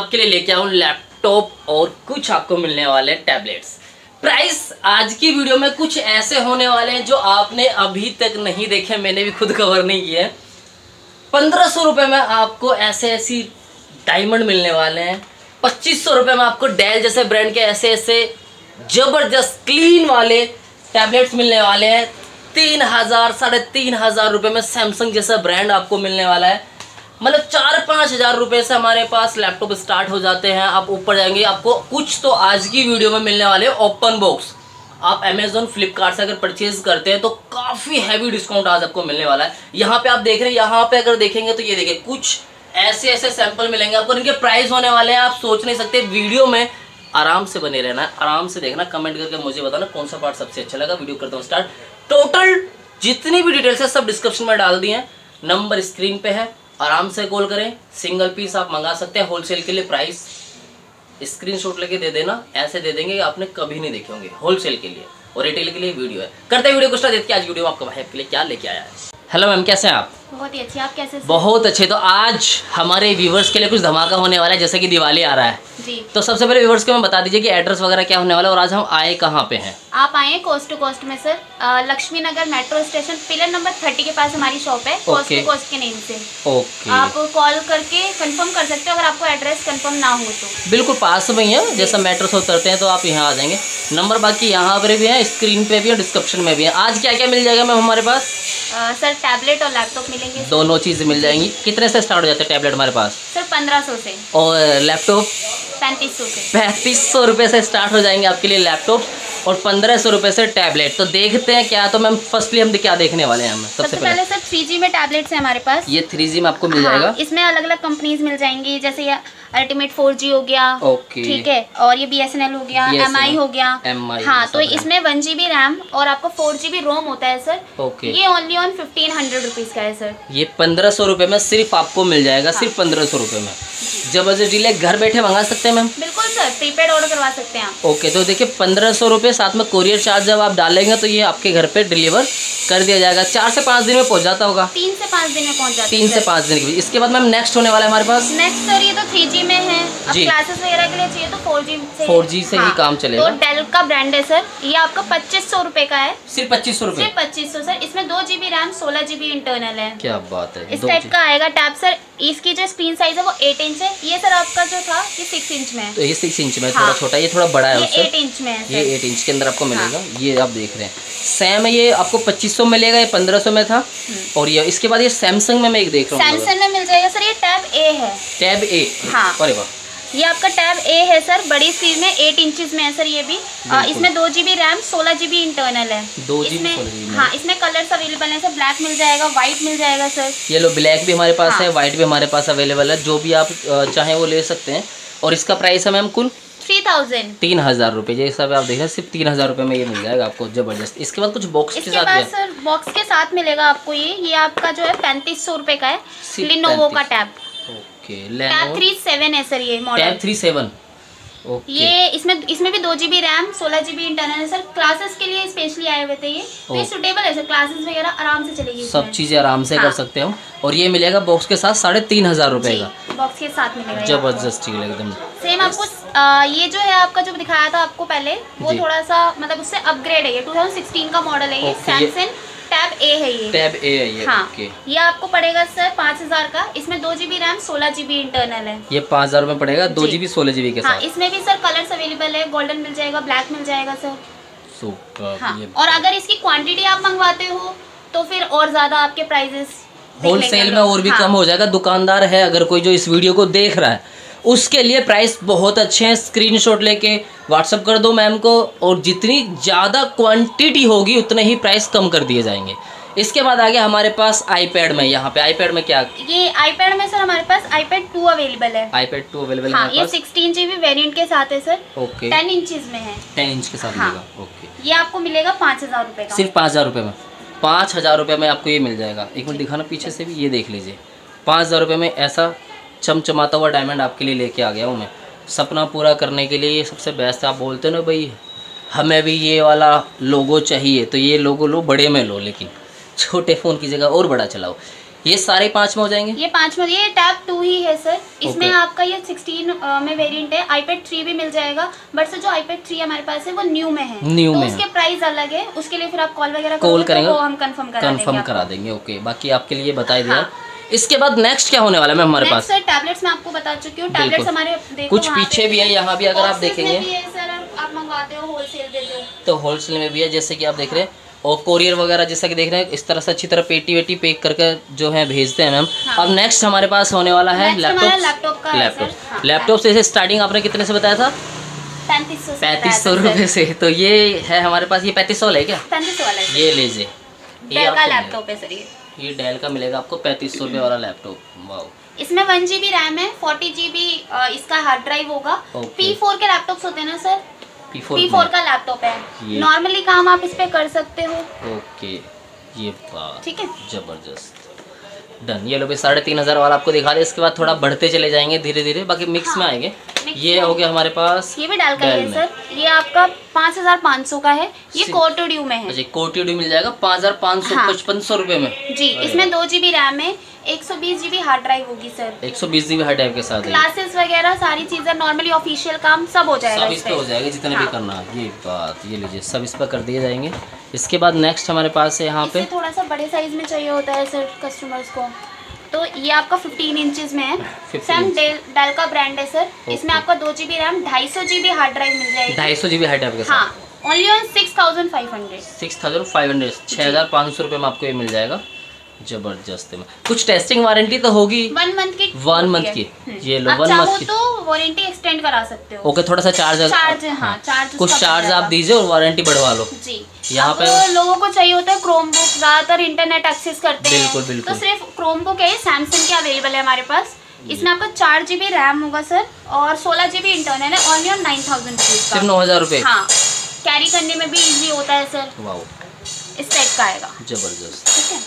आपके लिए लेके आऊँ लैपटॉप और कुछ आपको मिलने वाले टैबलेट्स प्राइस आज की वीडियो में कुछ ऐसे होने वाले हैं जो आपने अभी तक नहीं देखे, मैंने भी खुद कवर नहीं किए। पंद्रह सौ रुपये में आपको ऐसे ऐसी डायमंड मिलने वाले हैं। पच्चीस सौ रुपये में आपको डेल जैसे ब्रांड के ऐसे ऐसे ज़बरदस्त क्लीन वाले टैबलेट्स मिलने वाले हैं। तीन हज़ार, साढ़े तीन हज़ार रुपये में सैमसंग जैसा ब्रांड आपको मिलने वाला है। मतलब चार पाँच हज़ार रुपये से हमारे पास लैपटॉप स्टार्ट हो जाते हैं, आप ऊपर जाएँगे, आपको कुछ तो आज की वीडियो में मिलने वाले ओपन बॉक्स आप अमेजोन फ्लिपकार्ट से अगर परचेज करते हैं तो काफ़ी हैवी डिस्काउंट आज आपको मिलने वाला है। यहाँ पे आप देख रहे हैं, यहाँ पे अगर देखेंगे तो ये देखिए, कुछ ऐसे ऐसे सैंपल मिलेंगे आपको, इनके प्राइस होने वाले हैं, आप सोच नहीं सकते वीडियो में आराम से बने रहना आराम से देखना कमेंट करके मुझे बताना कौन सा पार्ट सबसे अच्छा लगा वीडियो करता हूँ स्टार्ट टोटल जितनी भी डिटेल्स है, सब डिस्क्रिप्शन में डाल दिए नंबर स्क्रीन पे है आराम से कॉल करें। सिंगल पीस आप मंगा सकते हैं। होलसेल के लिए प्राइस स्क्रीनशॉट लेके दे देना। ऐसे दे देंगे आपने कभी नहीं देखे होंगे। होलसेल के लिए और रिटेल के लिए वीडियो है। करते हैं वीडियो को स्टार्ट देखिए आज वीडियो आपका भाई आपके लिए क्या लेके आया है। हेलो मैम कैसे हैं आप? बहुत ही अच्छी आप कैसे? बहुत अच्छे। तो आज हमारे व्यूवर्स के लिए कुछ धमाका होने वाला है जैसे कि दिवाली आ रहा है। जी। तो सबसे पहले व्यूवर्स को मैं बता दीजिए कि एड्रेस वगैरह क्या होने वाला है और आज हम आए कहाँ पे हैं। आप आए हैं कोस्ट टू कोस्ट में sir Laxmi Nagar metro station pillar number thirty के पास हमारी शॉप है कोस्ट टू कोस्ट के नेम से। ओके आप कॉल करके कंफर्म कर सकते हो अगर आपको एड्रेस कंफर्म ना हो तो। बिल्कुल पास में ही है जैसा मेट्रो से उतरते हैं तो आप यहाँ आ जाएँगे। नंबर बाकी यहाँ पर भी है स्क्रीन पे भी है डिस्क्रिप्शन में भी है। आज क्या क्या मिल जाएगा मैम हमारे पास? सर टैबलेट और लैपटॉप मिलेंगे दोनों चीज़ें मिल जाएँगी। कितने से स्टार्ट हो जाते हैं टैबलेट हमारे पास? सर पंद्रह सौ से। और लैपटॉप पैंतीस सौ से। पैंतीस सौ रुपये से स्टार्ट हो जाएँगे आपके लिए लैपटॉप और पंद्रह सौ रुपये से टैबलेट तो देखते हैं क्या तो मैम फर्स्टली हम क्या देखने वाले हैं हम सबसे सबसे पहले सर थ्री जी में टैबलेट्स है हमारे पास। ये थ्री जी में आपको मिल हाँ, जाएगा। इसमें अलग अलग कंपनीज़ मिल जाएँगी जैसे ये अल्टीमेट फोर जी हो गया। ओके ठीक है? और ये बी एस एन एल हो गया एम आई हो गया। हाँ तो इसमें वन जी बी रैम और आपको फोर जी बी रोम होता है सर ओके ये only on fifteen hundred rupees का है सर ये पंद्रह सौ रुपये में सिर्फ़ आपको मिल जाएगा सिर्फ़ पंद्रह सौ रुपये में। ज़बरदस्त डील है घर बैठे मंगा सकते हैं मैम बिल्कुल सर प्रीपेड ऑर्डर करवा सकते हैं आप। ओके तो देखिए पंद्रह सौ रुपये साथ में कोरियर चार्ज जब आप डालेंगे तो ये आपके घर पे डिलीवर कर दिया जाएगा। चार से पाँच दिन में पहुँच जाता होगा। तीन से पाँच दिन में पहुँच जाते तीन से पाँच दिन के बीच। इसके बाद मैम नेक्स्ट होने वाला है हमारे पास। नेक्स्ट सर ये तो थ्री जी में है। अब जी। क्लासेस वगैरह के लिए चाहिए तो फोर जी से 4G से ही काम चलेगा। तो डेल का ब्रांड है सर ये आपका पच्चीस सौ रूपए का है। सिर्फ़ पच्चीस सौ सिर्फ़ पच्चीस सौ सर इसमें दो जी बी रैम सोलह जी बी इंटरनल है। क्या बात है। इस टाइप का आएगा टैब सर इसकी जो स्क्रीन साइज़ है वो एट इंच है। ये सर आपका जो था ये सिक्स इंच में है। तो ये सिक्स इंच में थोड़ा हाँ। छोटा ये थोड़ा बड़ा है एट इंच में ये एट इंच के अंदर आपको मिलेगा। ये आप देख रहे हैं। सैम ये आपको पच्चीस सौ मिलेगा ये पंद्रह सौ में था। और ये इसके बाद ये सैमसंग में मैं एक देख रहा हूँ। सैमसंग में मिल जाएगा सर ये टैब ए है। टैब ए हाँ। अरे वाह ये आपका टैब ए है सर। बड़ी स्क्रीन में एट इंचज में है सर ये भी। आ, इसमें दो जी बी रैम सोलह जी बी इंटरनल है। 2 GB इसमें हाँ इसमें कलर्स अवेलेबल है सर। ब्लैक मिल जाएगा व्हाइट मिल जाएगा सर। ये लो ब्लैक भी हमारे पास हाँ। है व्हाइट भी हमारे पास अवेलेबल है। जो भी आप चाहें वो ले सकते हैं। और इसका प्राइस है मैम कुल? थ्री थाउज़ेंड तीन हज़ार रुपये। ये सब आप देख रहे हैं सिर्फ़ तीन हज़ार रुपये में ये मिल जाएगा आपको ज़बरदस्त। इसके बाद कुछ बॉक्स के साथ बाद सर बॉक्स के साथ मिलेगा आपको ये। ये आपका जो है पैंतीस सौ रुपये का है। लिनोवो का tab okay tab three seven है सर ये model tab three seven okay ये इसमें इसमें भी दो जी बी रैम सोलह जी बी इंटरनल है सर क्लासेस के लिए स्पेशली आए हुए थे ये. तो ये सुटेबल है सर क्लासेस वगैरह आराम से चलेगी सब चीज़ें आराम से हाँ। कर। सकते हो। और ये मिलेगा बॉक्स के साथ साढ़े तीन हज़ार रुपये जी का। बॉक्स के साथ मिलेगा ज़बरदस्त चीज़ एकदम। सेम आपको आ, ये जो है आपका जो दिखाया था आपको पहले वो थोड़ा सा मतलब उससे अपग्रेड है ये। 2016 का मॉडल है ये- सैमसंग टैब ए है ये। टैब ए है ये हाँ। ये आपको पड़ेगा सर पाँच हज़ार का। इसमें दो जीबी रैम सोलह जीबी इंटरनल है। ये पाँच हज़ार रुपये पड़ेगा दो जी। जी सोलह जी बी के हाँ इसमें भी सर कलर्स अवेलेबल है। गोल्डन मिल जाएगा ब्लैक मिल जाएगा सर। सुपर हाँ और अगर इसकी क्वांटिटी आप मंगवाते हो तो फिर और ज़्यादा आपके प्राइजेस होलसेल में और भी कम हो जाएगा। दुकानदार है अगर कोई जो इस वीडियो को देख रहा है उसके लिए प्राइस बहुत अच्छे हैं। स्क्रीनशॉट लेके व्हाट्सअप कर दो मैम को और जितनी ज़्यादा क्वांटिटी होगी उतने ही प्राइस कम कर दिए जाएँगे। इसके बाद आगे हमारे पास आईपैड में यहाँ पे आईपैड में क्या ये आईपैड में सर हमारे पास आईपैड टू अवेलेबल है। आईपैड टू अवेलेबल हाँ ये सिक्सटीन जीबी वेरियंट के साथ है सर। ओके टेन इंचज में है। टेन इंच के साथ हाँ। मिलेगा। ओके ये आपको मिलेगा पाँच हज़ार रुपये का। सिर्फ़ पाँच हज़ार रुपये में। पाँच हज़ार रुपये में आपको ये मिल जाएगा। एक मिनट दिखाना पीछे से भी ये देख लीजिए। पाँच हज़ार रुपये में ऐसा चमचमाता हुआ डायमंड आपके लिए लेके आ गया हूँ मैं। सपना पूरा करने के लिए ये सबसे बेस्ट है आप बोलते हो ना भाई हमें भी ये वाला लोगो चाहिए तो ये लोगो लो बड़े में लो लेकिन छोटे फ़ोन की जगह और बड़ा चलाओ। ये सारे पाँच में हो जाएँगे? ये पाँच में ये टैब टू ही है सर इसमें Okay. आपका ये सिक्सटीन में वेरिएंट है। आईपैड थ्री भी मिल जाएगा बट सर जो आईपैड थ्री हमारे पास है वो न्यू में है। New तो में उसके प्राइस अलग है। उसके लिए फिर आप कॉल वगैरह कॉल करोगे तो करेंगे। वो हम कंफर्म करा कंफर्म करा देंगे। ओके बाकी आपके लिए बता दिया। हाँ। इसके बाद नेक्स्ट क्या होने वाला है हमारे पास? सर टैबलेट्स मैं आपको बता चुकी हूँ। टैबलेट्स हमारे देखो कुछ पीछे भी है यहाँ भी अगर आप देखेंगे। भी है सर आप मंगवाते हो होलसेल देते हो तो होलसेल में भी है जैसे कि आप देख रहे हैं। और कोरियर वगैरह जैसा कि देख रहे हैं इस तरह से अच्छी तरह पेटी वेटी पैक करके जो है भेजते हैं मैम। हाँ। अब नेक्स्ट हमारे पास होने वाला है लैपटॉप लैपटॉप लैपटॉप से स्टार्टिंग आपने कितने से बताया था? पैंतीस सौ रुपये से तो ये है हमारे पास ये पैंतीस सौ है क्या? पैंतीस सौ वाला ये लीजिए। ये लैपटॉप है सर ये। ये डेल का मिलेगा आपको पैंतीस सौ रुपये वाला लैपटॉप वाओ इसमें वन जी बी रैम है फोर्टी जी बी इसका हार्ड ड्राइव होगा। पी फोर के लैपटॉप्स होते हैं ना sir P four P four का लैपटॉप है। नॉर्मली काम आप इस पे कर सकते हो। ओके ये बात ठीक है। ज़बरदस्त। डन ये लो भाई साढ़े तीन हज़ार वाला आपको दिखा दे इसके बाद थोड़ा बढ़ते चले जाएँगे धीरे धीरे बाकी मिक्स हाँ। में आएँगे। ये हो गया हमारे पास ये भी डाल का है सर ये आपका पाँच हज़ार पाँच सौ का है। ये कोटोड्यू में है। अच्छा कोटीडी मिल जाएगा पाँच हज़ार पाँच सौ हाँ। पचपन सौ रुपये में। जी इसमें दो जी बी रैम है एक सौ बीस जी बी हार्ड ड्राइव होगी सर। एक सौ बीस जी बी ड्राइव के साथ क्लासेस वगैरह सारी चीज़ें नॉर्मली ऑफिशियल काम सब हो जाएगा सब इस पे। हो जाएगा जितने भी हाँ। करना ये बात ये लीजिए सब इस पर कर दिए जाएँगे। इसके बाद नेक्स्ट हमारे पास है यहाँ पे। थोड़ा सा बड़े साइज़ में चाहिए होता है सर कस्टमर्स को। तो ये आपका 15 इंचेस में है। सैम डेल डेल का ब्रांड है सर इसमें आपका दो जी बी रैम ढाई सौ जी बी हार्ड ड्राइव मिल जाएगी। ढाई सौ जी बी के साथ? हाँ only on six thousand five hundred six thousand five hundred छः हज़ार पाँच सौ रुपये में आपको ये मिल जाएगा। ज़बरदस्त में कुछ टेस्टिंग वारंटी तो होगी। वन मंथ की month है। की। हम्म। ये लो, चाहो month की। तो वारंटी एक्सटेंड करा सकते हो। ओके थोड़ा सा चार्ज चार्ज हाँ चार्ज कुछ चार्ज आप दीजिए और वारंटी बढ़वा लो। जी। यहाँ पे- लोगों को चाहिए होता है क्रोम बुक ज़्यादातर इंटरनेट एक्सेस करते हैं। बिल्कुल। बिल्कुल। तो सिर्फ़ क्रोम बुक है सैमसंग के अवेलेबल है हमारे पास। इसमें आपका चार जीबी रैम होगा सर और सोलह जीबी इंटरनल है ओनली ऑन नाइन थाउज़ेंड सिर्फ़ नौ हज़ार रुपये हाँ कैरी करने में भी इजी होता है सर। इस टाइप का आएगा। ज़बरदस्त। ठीक है?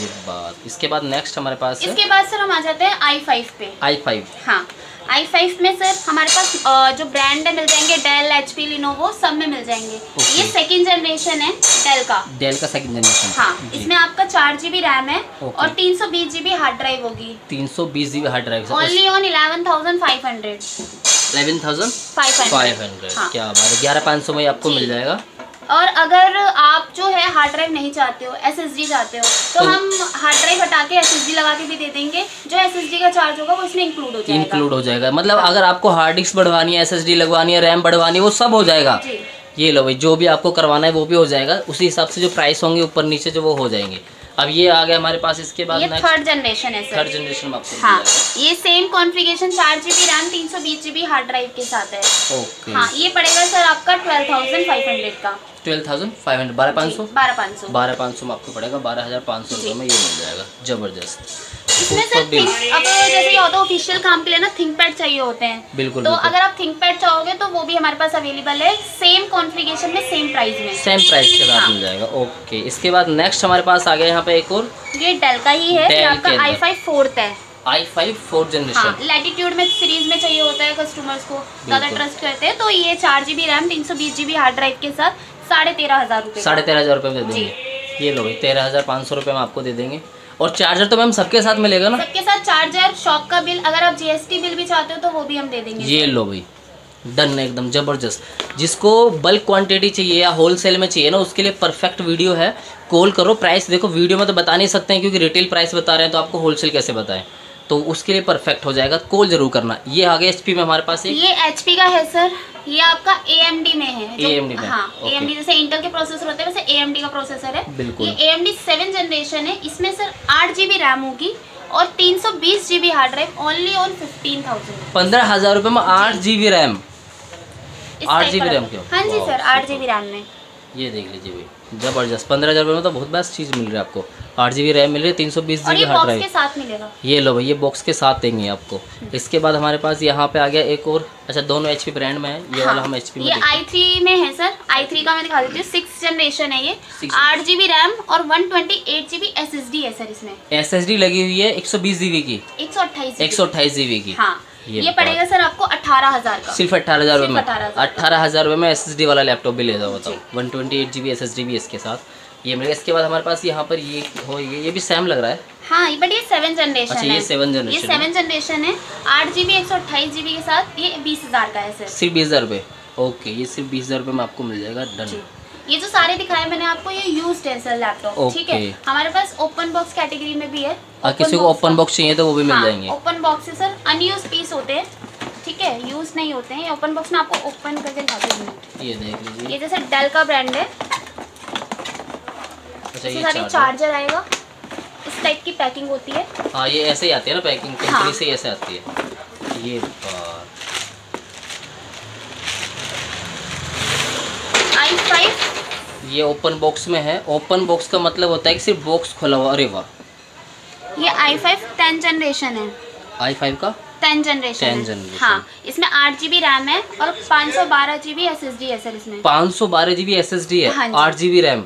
ये बात। इसके बाद नेक्स्ट हमारे पास इसके बाद सर हम आ जाते हैं आई फाइव पे। आई फाइव हाँ। आई फाइव में सर हमारे पास जो ब्रांड है मिल जाएँगे डेल एच पी लिनोवो सब में मिल जाएँगे. ये सेकंड जनरेशन है डेल का। डेल का सेकंड जनरेशन हाँ इसमें आपका चार जीबी रैम है. और तीन सौ बीस जीबी हार्ड ड्राइव होगी। तीन सौ बीस G B hard drive only on eleven thousand five hundred eleven thousand five hundred क्या बात है ग्यारह पाँच सौ में आपको मिल जाएगा। और अगर आप जो है हार्ड ड्राइव नहीं चाहते हो एसएसडी चाहते हो तो तो- हम हार्ड ड्राइव हटा के एसएसडी लगा के भी दे देंगे। जो एसएसडी का चार्ज होगा वो इसमें इंक्लूड हो जाएगा। इंक्लूड हो जाएगा। मतलब अगर आपको हार्ड डिस्क बढ़वानी है एसएसडी लगवानी है रैम बढ़वानी है वो सब हो जाएगा। जी। ये लो भाई जो भी आपको करवाना है वो भी हो जाएगा। उसी हिसाब से जो प्राइस होंगे ऊपर नीचे जो वो हो जाएँगे। अब ये आ गया हमारे पास इसके बाद ये थर्ड जनरेशन है थर्ड जनरेशन हाँ। ये सेम कॉन्फ़िगरेशन चार जीबी रैम तीन सौ बीस जीबी हार्ड ड्राइव के साथ है। ओके हाँ ये पड़ेगा सर आपका ट्वेल्व थाउज़ेंड फाइव हंड्रेड का। Twelve thousand five hundred. बारह पाँच सौ? बारह पाँच सौ। बारह पाँच सौ में आपको पड़ेगा बारह हज़ार पाँच सौ। रुपये में ये मिल जाएगा। ज़बरदस्त। इसमें सर Super deal। थिंक अब जैसे ये होता है ऑफिशियल काम के लिए ना थिंक पैड चाहिए होते हैं। बिल्कुल तो बिल्कुल। अगर आप थिंक पैड चाहोगे तो वो भी हमारे पास अवेलेबल है। सेम कॉन्फ़िगरेशन में सेम प्राइस में। सेम प्राइस के साथ हाँ। मिल जाएगा। ओके इसके बाद नेक्स्ट हमारे पास आ गया यहाँ पे एक और। ये डेल का ही है आपका आई फाइव फोर्थ है। आई फाइव फोर्थ हाँ जनरेशन लैटिट्यूड में सीरीज़ में चाहिए होता है कस्टमर्स को ज़्यादा ट्रस्ट करते हैं। तो ये चार जी बी रैम तीन सौ बीस जी बी हार्ड ड्राइव के साथ साढ़े तेरह हज़ार रुपये साढ़े तेरह हज़ार रुपये में दे देंगे। ये लो भाई तेरह हज़ार पाँच सौ रुपये में आपको दे देंगे। और चार्जर तो मैम सबके साथ मिलेगा ना? सबके साथ चार्जर शॉप का बिल अगर आप जीएसटी बिल भी चाहते हो तो वो भी हम दे देंगे। ये लो भाई डन एकदम ज़बरदस्त। जिसको बल्क क्वांटिटी चाहिए या होलसेल में चाहिए ना उसके लिए परफेक्ट वीडियो है। कॉल करो प्राइस देखो वीडियो में तो बता नहीं सकते हैं क्योंकि रिटेल प्राइस बता रहे हैं तो आपको होलसेल कैसे बताएँ? तो उसके लिए परफेक्ट हो जाएगा कॉल ज़रूर करना। ये आ गया एच में हमारे पास एक। ये एचपी का है सर ये आपका AMD में है ए एम में, हाँ। ए एम डी जैसे इंटेल के प्रोसेसर होते हैं वैसे AMD का प्रोसेसर है। बिल्कुल। एम डी सेवन जनरेशन है। इसमें सर आठ जी बी रैम होगी और तीन सौ बीस G B hard drive only on fifteen thousand पंद्रह हज़ार रुपये में आठ जी। बी रैम आठ जीबी रैम हाँ। जी सर आठ जीबी जी बी रैम में। ये देख लीजिए भाई। ज़बरदस्त। पंद्रह हज़ार रुपये में तो बहुत बेस्ट चीज़ मिल रही है आपको। आठ जी बी रैम मिल रही है तीन सौ बीस जी बी हार्ड ड्राइव मिलेगा। ये लो भाई ये बॉक्स के साथ देंगे आपको। इसके बाद हमारे पास यहाँ पे आ गया एक और अच्छा दोनों एचपी ब्रांड में है। ये वाला हम एच में हाँ, ये आई थ्री में है सर आई थ्री का मैं दिखा देती हूँ। सिक्स जनरेशन है ये। आठ जी बी रैम और one twenty eight G B S S D है सर इसमें। एस एस डी लगी हुई है एक सौ बीस जी बी की। एक सौ अट्ठाईस एक सौ अट्ठाईस जी बी की। हाँ। ये ये, पड़ेगा सर आपको अठारह हज़ार का। सिर्फ़ अठारह हज़ार रुपये में 18,000 अट्ठारह हज़ार। रुपये में एस एस डी वाला लैपटॉप भी ले जाओ बताओ one twenty eight G B S S D भी इसके साथ। ये मिलेगा। इसके बाद हमारे पास यहाँ पर ये हो ये ये भी सेम लग रहा है। हाँ बट ये सेवन जनरेशन अच्छा, है। ये seven ये सेवन जनरेशन है। आठ जी बी एक सौ अट्ठाईस जी बी के साथ ये बीस हज़ार का है सर। सिर्फ़ बीस हज़ार रुपये ओके ये सिर्फ़ बीस हज़ार रुपये में आपको मिल जाएगा। डन। ये जो सारे दिखाए मैंने आपको ये यूज्ड है सर लैपटॉप ठीक है? हमारे पास ओपन बॉक्स कैटेगरी में भी है। और किसी को ओपन बॉक्स चाहिए तो वो भी मिल जाएँगे। Open box sir unused piece होते हैं। ठीक है? यूज़ नहीं होते हैं। ओपन बॉक्स में आपको ओपन करके दिखाती हूँ ये देख लीजिए। ये जैसे डेल का ब्रांड है। अच्छा ये चार्जर चार्जर आएगा। इस टाइप की पैकिंग होती है। हाँ ये ऐसे ही आती है ना पैकिंग कंपनी हाँ। से ऐसे आती है। ये बात आई फाइव ये ओपन बॉक्स में है। ओपन बॉक्स का मतलब होता है कि सिर्फ़ बॉक्स खोला हुआ। अरे वाह। ये आई फाइव टेन जनरेशन है। आई फाइव का? Ten generation 10 generation। हाँ इसमें आठ जी बी रैम है और पाँच सौ बारह G B S S D है सर इसमें पाँच सौ बारह G B S S D हाँ। है आठ जी बी रैम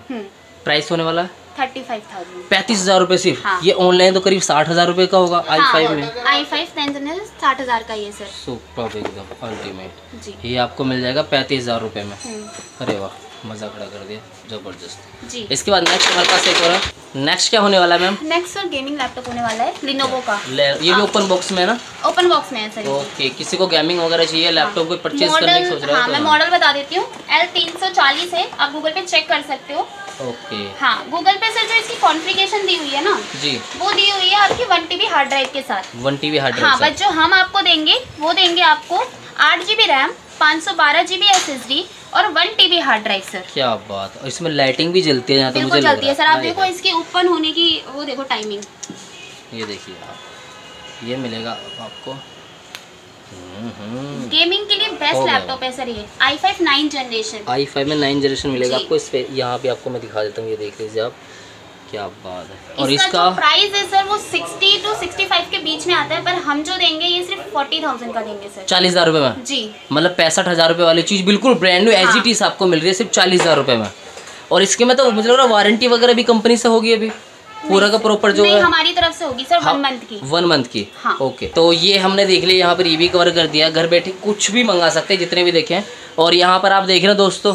प्राइस होने वाला है? Thirty five thousand. पैंतीस हज़ार रूपए सिर्फ़। हाँ। ये ऑनलाइन तो करीब साठ हज़ार रुपये का होगा आई फाइव में। आई फाइव टेन जनरेशन साठ हज़ार का ही है सर सुपर एकदम अल्टीमेट जी। ये आपको मिल जाएगा पैंतीस हज़ार रूपए में। हम्म, अरे वाह। मज़ा खड़ा कर दिया ज़बरदस्त। जी। इसके बाद नेक्स्ट हमारे पास एक और नेक्स्ट क्या होने वाला है ma'am next sir gaming laptop होने वाला है लिनोवो का। ये भी ओपन बॉक्स में है ना? ओपन बॉक्स में है सर ओके किसी को गेमिंग वगैरह चाहिए लैपटॉप को परचेज करने की सोच रहे हाँ हो मैं तो मॉडल बता देती हूँ। एल तीन सौ चालीस है आप गूगल पे चेक कर सकते हो। ओके हाँ गूगल पे सर जो इसकी कॉन्फ़िगरेशन दी हुई है ना जी। वो दी हुई है आपकी वन टीबी हार्ड ड्राइव के साथ। वन टी वी हार्ड हाँ ड्राइव बट जो हम आपको देंगे वो देंगे आपको आठ जी बी रैम पाँच सौ बारह G B S S D और one TB hard drive sir क्या बात और इसमें लाइटिंग भी जलती है यहाँ तो मुझे जलती है सर आप हाँ, देखो इसके ओपन होने की वो देखो टाइमिंग ये देखिए आप। ये मिलेगा आपको। हम्म, हम्म। गेमिंग के लिए बेस्ट लैपटॉप है सर ये. I five nine generation I five में नाइन जनरेशन मिलेगा आपको। इस पे यहाँ पे आपको मैं दिखा देता हूँ। ये देख लीजिए आप। क्या बात है। और इसका इसका प्राइस है सर वो 60 टू 65 के बीच में आता है पर हम जो देंगे ये सिर्फ़ 40,000 का देंगे सर चालीस हज़ार रुपये में? जी। मतलब पैंसठ हज़ार रुपये वाली चीज़ बिल्कुल ब्रांड न्यू हाँ। एच आपको मिल रही है सिर्फ़ चालीस हज़ार रुपये में। और इसके में तो मुझे लग रहा है वारंटी वगैरह भी कंपनी से होगी अभी। पूरा का प्रॉपर जो है। हमारी तरफ़ से होगी सर हाँ, वन मंथ की। वन मंथ की। हाँ। ओके तो ये हमने देख लिया यहाँ पर ये भी कवर कर दिया घर बैठे कुछ भी मंगा सकते हैं जितने भी देखें। और यहाँ पर आप देख रहे हैं दोस्तों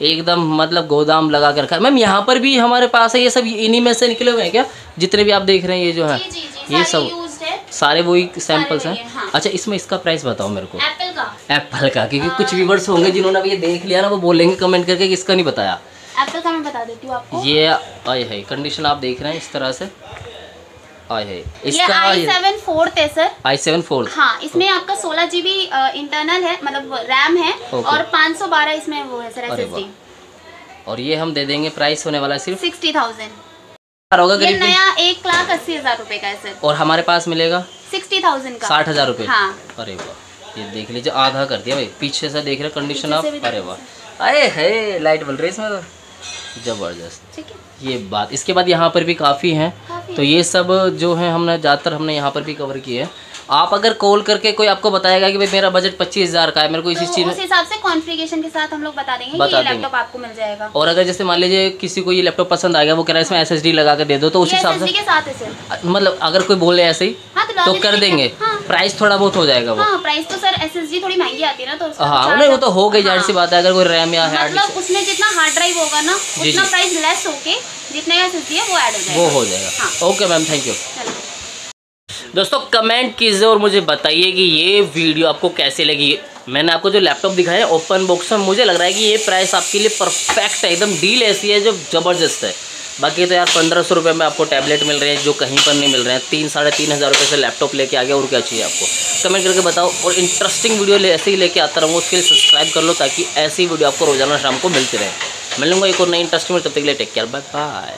एकदम मतलब गोदाम लगा कर रखा। है मैम यहाँ पर भी हमारे पास है ये सब इन्हीं में से निकले हुए हैं क्या? जितने भी आप देख रहे हैं ये जो है जी जी जी ये सब है। सारे वही सैंपल्स हैं। हैं, हाँ। अच्छा इसमें इसका प्राइस बताओ मेरे को। एप्पल का। एप्पल का क्योंकि कुछ व्यूवर्स होंगे जिन्होंने अब ये देख लिया ना वो बोलेंगे कमेंट करके कि इसका नहीं बताया। एप्पल का मैं बता देती हूँ आपको। ये आए है कंडीशन आप देख रहे हैं इस तरह से। आए है। ये इसका आई सेवन फोर्थ है सर आई सेवन फोर हाँ इसमें आपका सोलह जी बी इंटरनल है मतलब रैम है Okay. और पाँच सौ बारह इसमें वो है सर एस और ये हम दे देंगे प्राइस होने वाला सिर्फ़ सिक्सटी थाउज़ेंड। होगा ये नया एक लाख अस्सी हज़ार रूपए का है सर और हमारे पास मिलेगा? सिक्सटी थाउज़ेंड का। साठ हज़ार रूपए? हाँ। अरे वाह। ये देख लीजिए आधा कर दिया भाई। पीछे से देख रहे कंडीशन आप? अरे वाह। अरे है लाइट बल रही इसमें तो। ज़बरदस्त। ठीक है। ये बात इसके बाद यहाँ पर भी काफ़ी हैं। तो ये सब जो है हमने ज़्यादातर हमने यहाँ पर भी कवर किए हैं। आप अगर कॉल करके कोई आपको बताएगा कि भाई मेरा बजट पच्चीस हज़ार का है मेरे को इसी तो चीज़ उस हिसाब से कॉन्फ़िगरेशन के साथ हम लोग बता देंगे बता ये लैपटॉप आपको मिल जाएगा। और अगर जैसे मान लीजिए किसी को ये लैपटॉप पसंद आ गया वो कह रहा है इसमें एसएसडी लगा के दे दो तो उस हिसाब से है मतलब अगर कोई बोले ऐसे ही हाँ तो तो कर देंगे। हाँ। प्राइस थोड़ा बहुत हो जाएगा वो। हाँ प्राइस तो सर एस थोड़ी महँगी आती है ना तो हाँ नहीं वो तो हो गई ज़ाहिर सी हाँ। बात है अगर कोई रैम या हार्ड मतलब उसमें जितना हार्ड ड्राइव होगा ना उतना प्राइस लेस होके जितने का एस है वो ऐड हो जाएगा। वो हो जाएगा। हाँ। ओके मैम थैंक यू दोस्तों कमेंट कीजिए और मुझे बताइए कि ये वीडियो आपको कैसे लगी। मैंने आपको जो लैपटॉप दिखाया ओपन बॉक्स में, मुझे लग रहा है कि ये प्राइस आपके लिए परफेक्ट है, एकदम डील ऐसी है जो ज़बरदस्त है। बाकी तो यार, पंद्रह सौ रुपये में आपको टैबलेट मिल रहे हैं, जो कहीं पर नहीं मिल रहे हैं। तीन, साढ़े तीन हज़ार रुपये से लैपटॉप लेके आ गया और क्या चाहिए आपको? कमेंट करके बताओ और इंटरेस्टिंग वीडियो ऐसे ही लेके आता रहूँगा उसके लिए सब्सक्राइब कर लो ताकि ऐसी वीडियो आपको रोज़ाना शाम को मिलती रहे। मिलूँगा एक और नई इंटरेस्टिंग तब तक के लिए टेक केयर बाय बाय